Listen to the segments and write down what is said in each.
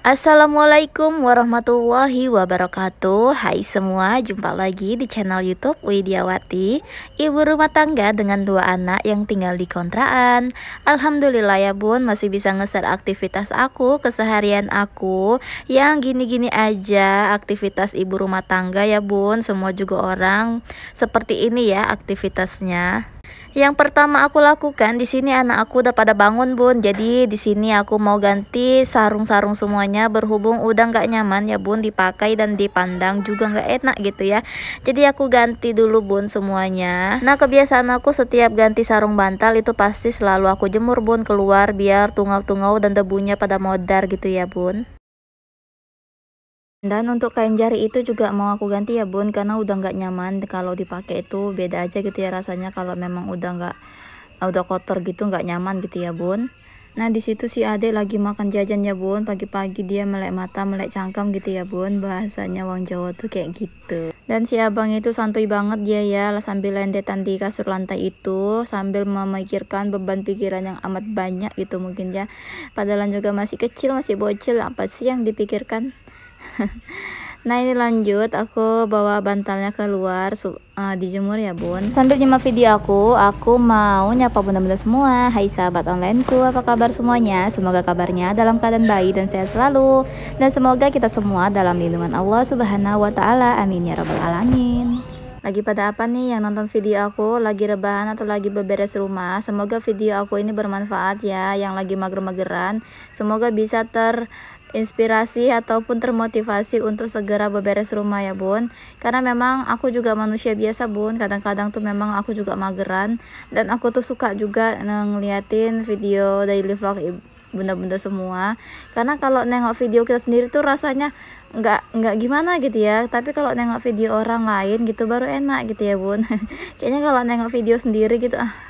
Assalamualaikum warahmatullahi wabarakatuh. Hai semua, jumpa lagi di channel youtube Widiawati Ibu rumah tangga dengan dua anak yang tinggal di kontraan. Alhamdulillah ya bun, masih bisa ngeser aktivitas aku, keseharian aku. Yang gini-gini aja, aktivitas ibu rumah tangga ya bun Semua juga orang seperti ini ya aktivitasnya yang pertama aku lakukan di sini anak aku udah pada bangun bun. Jadi di sini aku mau ganti sarung-sarung semuanya berhubung udah nggak nyaman ya bun dipakai dan dipandang juga nggak enak gitu ya. Jadi aku ganti dulu bun semuanya. Nah kebiasaan aku setiap ganti sarung bantal itu pasti selalu aku jemur bun keluar biar tungau-tungau dan debunya pada modar gitu ya bun. Dan untuk kain jari itu juga mau aku ganti ya bun karena udah nggak nyaman kalau dipakai itu beda aja gitu ya rasanya kalau memang udah nggak udah kotor gitu nggak nyaman gitu ya bun. Nah di situ si Ade lagi makan jajan ya bun pagi-pagi dia melek mata melek cangkem gitu ya bun bahasanya wong Jawa tuh kayak gitu. Dan si abang itu santuy banget dia ya sambil lendetan di kasur lantai itu sambil memikirkan beban pikiran yang amat banyak gitu mungkin ya. Padahal juga masih kecil masih bocil apa sih yang dipikirkan? nah ini lanjut. Aku bawa bantalnya keluar uh, dijemur ya bun. Sambil nyimak video aku aku mau nyapa bunda-bunda semua. Hai sahabat onlineku apa kabar semuanya? Semoga kabarnya dalam keadaan baik dan sehat selalu. Dan semoga kita semua dalam lindungan Allah subhanahu wa ta'ala. Amin ya rabbal alamin. Lagi pada apa nih yang nonton video aku? Lagi rebahan atau lagi beberes rumah? Semoga video aku ini bermanfaat ya yang lagi mager-mageran. Semoga bisa ter inspirasi ataupun termotivasi untuk segera beberes rumah ya bun. Karena memang aku juga manusia biasa bun. Kadang-kadang tuh memang aku juga mageran. Dan aku tuh suka juga ngeliatin video daily vlog bunda-bunda semua. Karena kalau nengok video kita sendiri tuh rasanya nggak nggak gimana gitu ya. Tapi kalau nengok video orang lain gitu baru enak gitu ya bun. Kayaknya kalau nengok video sendiri gitu ah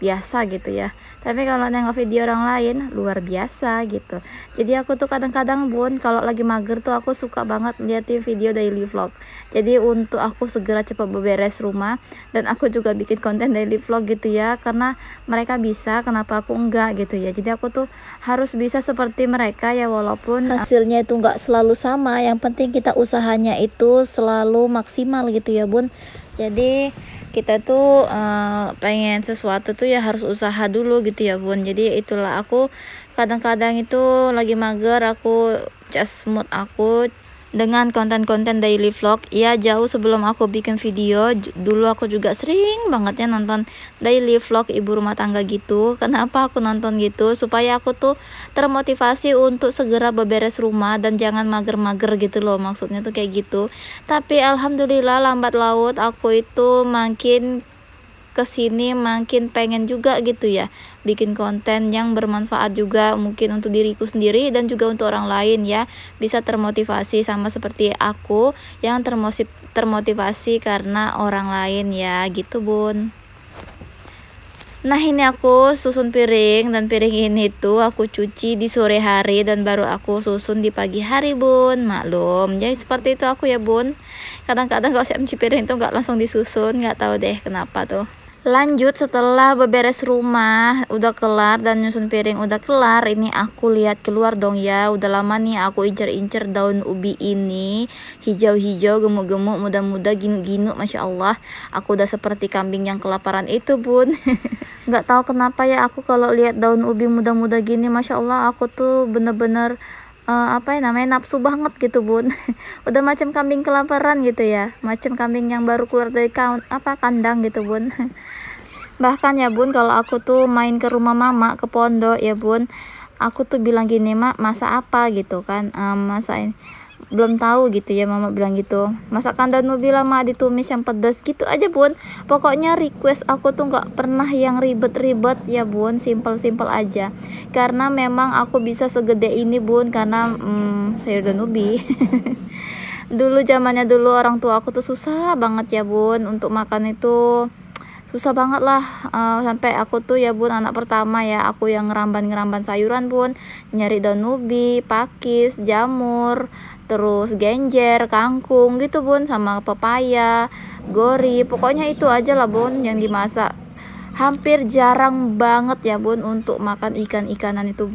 biasa gitu ya. Tapi kalau nengok video orang lain luar biasa gitu. Jadi aku tuh kadang-kadang bun kalau lagi mager tuh aku suka banget liatin video daily vlog. Jadi untuk aku segera cepat beberes rumah dan aku juga bikin konten daily vlog gitu ya karena mereka bisa kenapa aku enggak gitu ya. Jadi aku tuh harus bisa seperti mereka ya walaupun hasilnya itu enggak selalu sama. Yang penting kita usahanya itu selalu maksimal gitu ya bun. Jadi kita tuh uh, pengen sesuatu tuh ya harus usaha dulu gitu ya bun. Jadi itulah aku kadang-kadang itu lagi mager aku just mood aku dengan konten-konten daily vlog ya jauh sebelum aku bikin video dulu aku juga sering banget ya nonton daily vlog ibu rumah tangga gitu. Kenapa aku nonton gitu? Supaya aku tuh termotivasi untuk segera beberes rumah dan jangan mager-mager gitu loh maksudnya tuh kayak gitu. Tapi alhamdulillah lambat laut aku itu makin ke sini makin pengen juga gitu ya. Bikin konten yang bermanfaat juga mungkin untuk diriku sendiri dan juga untuk orang lain ya. Bisa termotivasi sama seperti aku yang termotivasi karena orang lain ya gitu bun. Nah ini aku susun piring dan piring ini tuh aku cuci di sore hari dan baru aku susun di pagi hari bun. Maklum jadi seperti itu aku ya bun. Kadang-kadang kalau saya mencuci piring itu nggak langsung disusun nggak tahu deh kenapa tuh lanjut setelah beberes rumah udah kelar dan nyusun piring udah kelar ini aku lihat keluar dong ya. Udah lama nih aku incer-incer daun ubi ini. Hijau-hijau gemuk-gemuk muda-muda ginu-ginu Masya Allah. Aku udah seperti kambing yang kelaparan itu bun. Nggak tahu kenapa ya aku kalau lihat daun ubi muda-muda gini Masya Allah aku tuh bener-bener uh, apa ya namanya nafsu banget gitu bun. Udah macam kambing kelaparan gitu ya. Macam kambing yang baru keluar dari kaun apa kandang gitu bun. Bahkan ya bun kalau aku tuh main ke rumah mama ke pondok ya bun aku tuh bilang gini mak masa apa? gitu kan. Um, masa ini belum tahu gitu ya mama bilang gitu. Masakan dan bilang mah ditumis yang pedas gitu aja bun. Pokoknya request aku tuh nggak pernah yang ribet-ribet ya bun. Simple-simple aja. Karena memang aku bisa segede ini bun karena hmm, sayur dan ubi dulu zamannya dulu orang tua aku tuh susah banget ya bun untuk makan itu susah banget lah uh, sampai aku tuh ya bun anak pertama ya aku yang ngeramban-ngeramban sayuran bun. Nyari daun ubi pakis jamur terus genjer kangkung gitu bun sama pepaya gori. Pokoknya itu aja lah bun yang dimasak. Hampir jarang banget ya bun untuk makan ikan-ikanan itu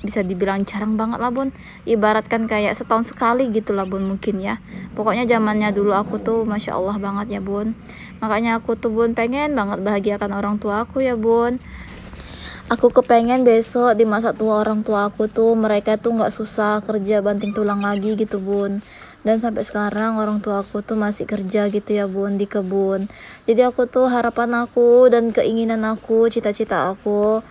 bisa dibilang jarang banget lah bun. Ibaratkan kayak setahun sekali gitu lah bun mungkin ya. Pokoknya zamannya dulu aku tuh masya Allah banget ya bun. Makanya aku tuh bun pengen banget bahagiakan orang tua aku ya bun. Aku kepengen besok di masa tua orang tua aku tuh mereka tuh nggak susah kerja banting tulang lagi gitu bun. Dan sampai sekarang orang tua aku tuh masih kerja gitu ya bun di kebun. Jadi aku tuh harapan aku dan keinginan aku cita-cita aku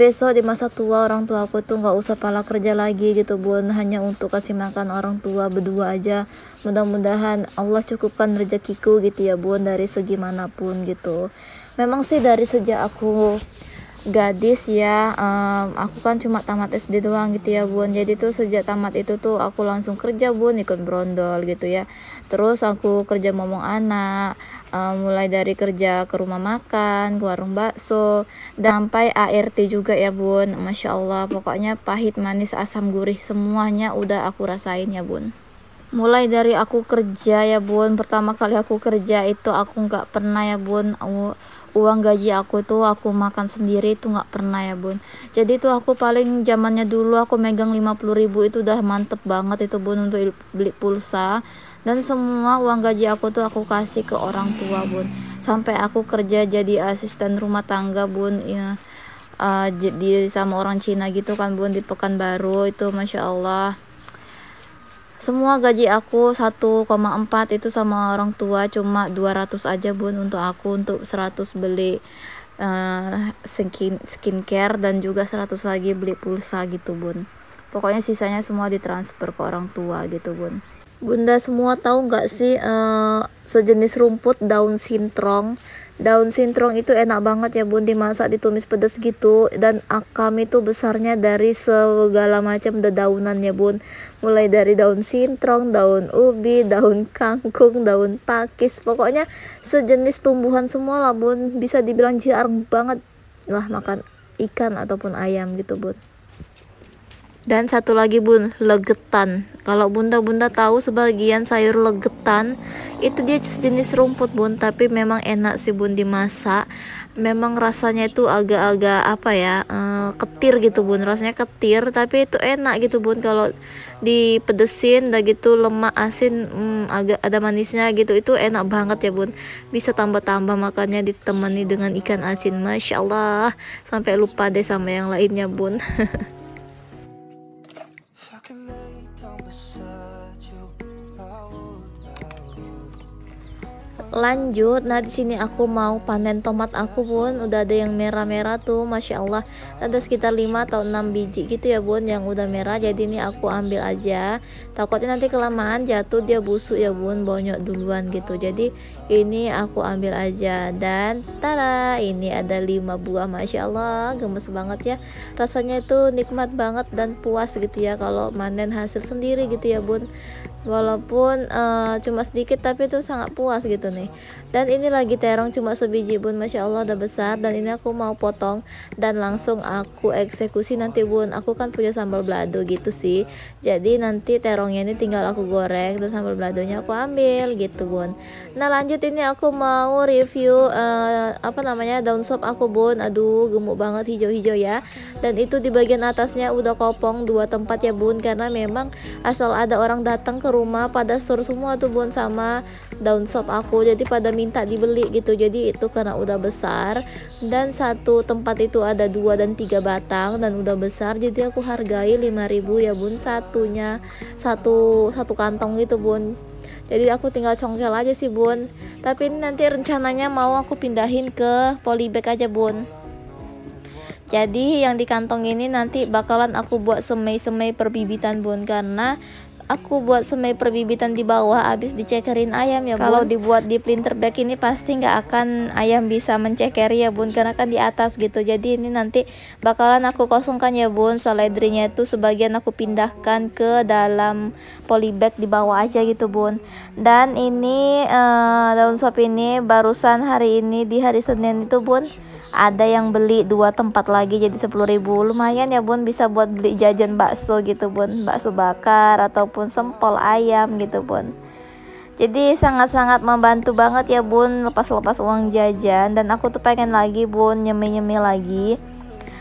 besok di masa tua orang tua aku tuh nggak usah pala kerja lagi gitu bun. Hanya untuk kasih makan orang tua berdua aja. Mudah-mudahan Allah cukupkan rezekiku gitu ya bun dari segi mana pun gitu. Memang sih dari sejak aku gadis ya um, aku kan cuma tamat SD doang gitu ya bun. Jadi tuh sejak tamat itu tuh aku langsung kerja bun ikut brondol gitu ya. Terus aku kerja ngomong anak um, mulai dari kerja ke rumah makan ke warung bakso dan sampai ART juga ya bun. Masya Allah pokoknya pahit manis asam gurih semuanya udah aku rasain ya bun mulai dari aku kerja ya bun. Pertama kali aku kerja itu aku nggak pernah ya bun. Uang gaji aku tuh aku makan sendiri itu nggak pernah ya bun. Jadi tuh aku paling zamannya dulu aku megang 50 ribu itu udah mantep banget itu bun untuk beli pulsa. Dan semua uang gaji aku tuh aku kasih ke orang tua bun. Sampai aku kerja jadi asisten rumah tangga bun ya. Uh, jadi sama orang Cina gitu kan bun di Pekanbaru itu masya Allah semua gaji aku 1,4 itu sama orang tua cuma 200 aja bun untuk aku untuk 100 beli uh, skin skincare dan juga 100 lagi beli pulsa gitu bun. Pokoknya sisanya semua ditransfer ke orang tua gitu bun. Bunda semua tahu nggak sih uh, sejenis rumput daun sintrong daun sintrong itu enak banget ya bun dimasak ditumis pedas gitu. Dan akam itu besarnya dari segala macam dedaunan ya bun. Mulai dari daun sintrong daun ubi daun kangkung daun pakis. Pokoknya sejenis tumbuhan semua lah bun. Bisa dibilang jarang banget lah makan ikan ataupun ayam gitu bun. Dan satu lagi bun legetan kalau bunda-bunda tahu sebagian sayur legetan itu dia sejenis rumput bun. Tapi memang enak sih bun dimasak. Memang rasanya itu agak-agak apa ya uh, ketir gitu bun. Rasanya ketir tapi itu enak gitu bun. Kalau dipedesin dan gitu lemak asin hmm, agak ada manisnya gitu itu enak banget ya bun. Bisa tambah-tambah makannya ditemani dengan ikan asin. Masya Allah. Sampai lupa deh sama yang lainnya bun lanjut. Nah di sini aku mau panen tomat aku bun. Udah ada yang merah-merah tuh masya Allah. Ada sekitar 5 atau 6 biji gitu ya bun yang udah merah. Jadi ini aku ambil aja. Takutnya nanti kelamaan jatuh dia busuk ya bun. Bonyok duluan gitu. Jadi ini aku ambil aja. Dan tara ini ada 5 buah masya Allah. Gemes banget ya. Rasanya itu nikmat banget dan puas gitu ya kalau manen hasil sendiri gitu ya bun walaupun uh, cuma sedikit tapi itu sangat puas gitu nih dan ini lagi terong cuma sebiji bun. Masya Allah udah besar. Dan ini aku mau potong. Dan langsung aku eksekusi nanti bun. Aku kan punya sambal balado gitu sih. Jadi nanti terongnya ini tinggal aku goreng dan sambal baladonya aku ambil gitu bun. Nah lanjut ini aku mau review uh, apa namanya daun sop aku bun. Aduh gemuk banget hijau-hijau ya. Dan itu di bagian atasnya udah kopong dua tempat ya bun. Karena memang asal ada orang datang ke rumah pada sur semua tuh bun sama daun sop aku. Jadi pada minta dibeli gitu. Jadi itu karena udah besar. Dan satu tempat itu ada dua dan tiga batang dan udah besar. Jadi aku hargai 5000 ya bun. Satunya satu satu kantong gitu bun. Jadi aku tinggal congkel aja sih bun. Tapi ini nanti rencananya mau aku pindahin ke polybag aja bun. Jadi yang di kantong ini nanti bakalan aku buat semai-semai perbibitan bun. Karena aku buat semai perbibitan di bawah habis dicekerin ayam ya bun. kalau dibuat di printer bag ini pasti nggak akan ayam bisa menceker ya bun karena kan di atas gitu. Jadi ini nanti bakalan aku kosongkan ya bun. Seledrinya itu sebagian aku pindahkan ke dalam polybag di bawah aja gitu bun. Dan ini uh, daun sop ini barusan hari ini di hari Senin itu bun ada yang beli dua tempat lagi jadi 10.000 lumayan ya bun bisa buat beli jajan bakso gitu bun. Bakso bakar ataupun sempol ayam gitu bun. Jadi sangat-sangat membantu banget ya bun lepas-lepas uang jajan. Dan aku tuh pengen lagi bun nyemi-nyemi lagi.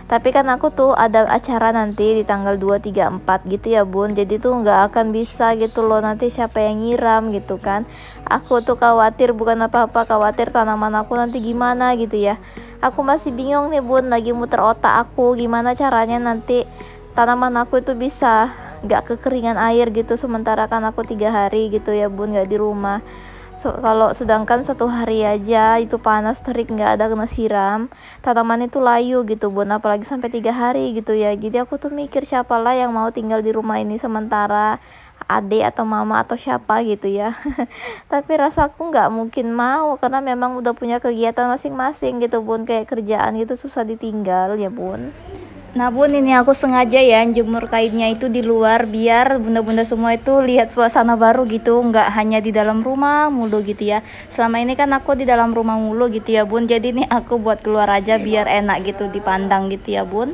Tapi kan aku tuh ada acara nanti di tanggal 2, 3, 4 gitu ya bun. Jadi tuh nggak akan bisa gitu loh nanti siapa yang nyiram gitu kan. Aku tuh khawatir bukan apa-apa khawatir tanaman aku nanti gimana gitu ya aku masih bingung nih bun. Lagi muter otak aku. Gimana caranya nanti tanaman aku itu bisa nggak kekeringan air gitu sementara kan aku tiga hari gitu ya bun nggak di rumah. So, kalau sedangkan satu hari aja itu panas terik nggak ada kena siram tanaman itu layu gitu bun. Apalagi sampai tiga hari gitu ya. Jadi aku tuh mikir siapalah yang mau tinggal di rumah ini sementara adik atau mama atau siapa gitu ya. Tapi rasaku nggak mungkin mau karena memang udah punya kegiatan masing-masing gitu bun. Kayak kerjaan gitu susah ditinggal ya bun. Nah bun ini aku sengaja ya jemur kainnya itu di luar biar bunda-bunda semua itu lihat suasana baru gitu. Nggak hanya di dalam rumah mulu gitu ya. Selama ini kan aku di dalam rumah mulu gitu ya bun. Jadi nih aku buat keluar aja biar enak gitu dipandang gitu ya bun.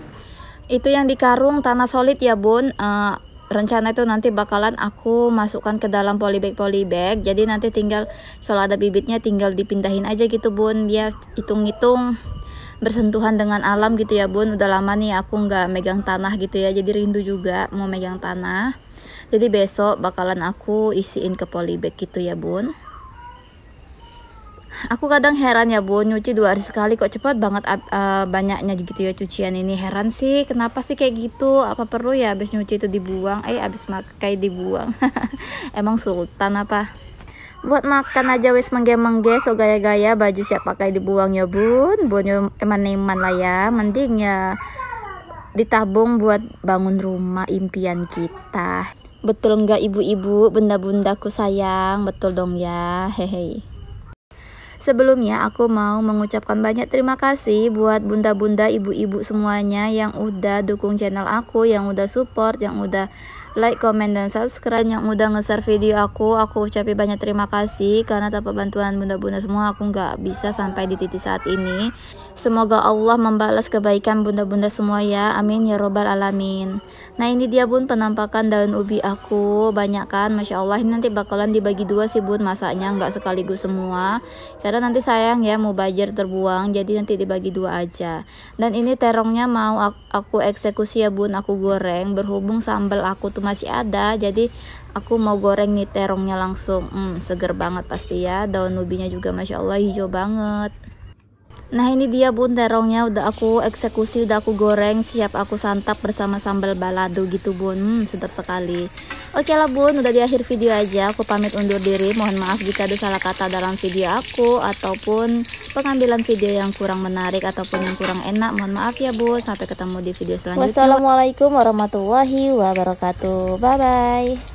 Itu yang di karung tanah solid ya bun. Uh, rencana itu nanti bakalan aku masukkan ke dalam polybag polybag jadi nanti tinggal kalau ada bibitnya tinggal dipindahin aja gitu bun. Biar hitung-hitung bersentuhan dengan alam gitu ya bun. Udah lama nih aku nggak megang tanah gitu ya. Jadi rindu juga mau megang tanah. Jadi besok bakalan aku isiin ke polybag gitu ya bun aku kadang heran ya bun nyuci dua hari sekali kok cepat banget uh, banyaknya gitu ya cucian ini. Heran sih kenapa sih kayak gitu? Apa perlu ya habis nyuci itu dibuang? Eh habis makai dibuang. Emang sultan apa? Buat makan aja wis mengge-mengge so gaya-gaya baju siap pakai dibuang ya bun. Bun eman-eman lah ya. Mending ya ditabung buat bangun rumah impian kita. Betul nggak ibu-ibu? Bunda-bundaku sayang. Betul dong ya. Hehe Sebelumnya aku mau mengucapkan banyak terima kasih buat bunda-bunda ibu-ibu semuanya yang udah dukung channel aku, yang udah support, yang udah like, komen, dan subscribe yang udah nge-share video aku. Aku ucapin banyak terima kasih karena tanpa bantuan bunda-bunda semua aku nggak bisa sampai di titik saat ini. Semoga Allah membalas kebaikan bunda-bunda semua ya. Amin ya robbal alamin. Nah ini dia bun penampakan daun ubi aku. Banyak kan Masya Allah ini nanti bakalan dibagi dua sih bun masaknya nggak sekaligus semua. Karena nanti sayang ya mau bajar terbuang jadi nanti dibagi dua aja. Dan ini terongnya mau aku eksekusi ya bun aku goreng. Berhubung sambal aku tuh masih ada jadi aku mau goreng nih terongnya langsung. Hmm, seger banget pasti ya. Daun ubinya juga Masya Allah hijau banget. Nah ini dia bun terongnya udah aku eksekusi udah aku goreng siap aku santap bersama sambal balado gitu bun. Hmm, sedap sekali. Oke lah bun udah di akhir video aja. Aku pamit undur diri. Mohon maaf jika ada salah kata dalam video aku ataupun pengambilan video yang kurang menarik ataupun yang kurang enak. Mohon maaf ya bun sampai ketemu di video selanjutnya. Wassalamualaikum warahmatullahi wabarakatuh. Bye bye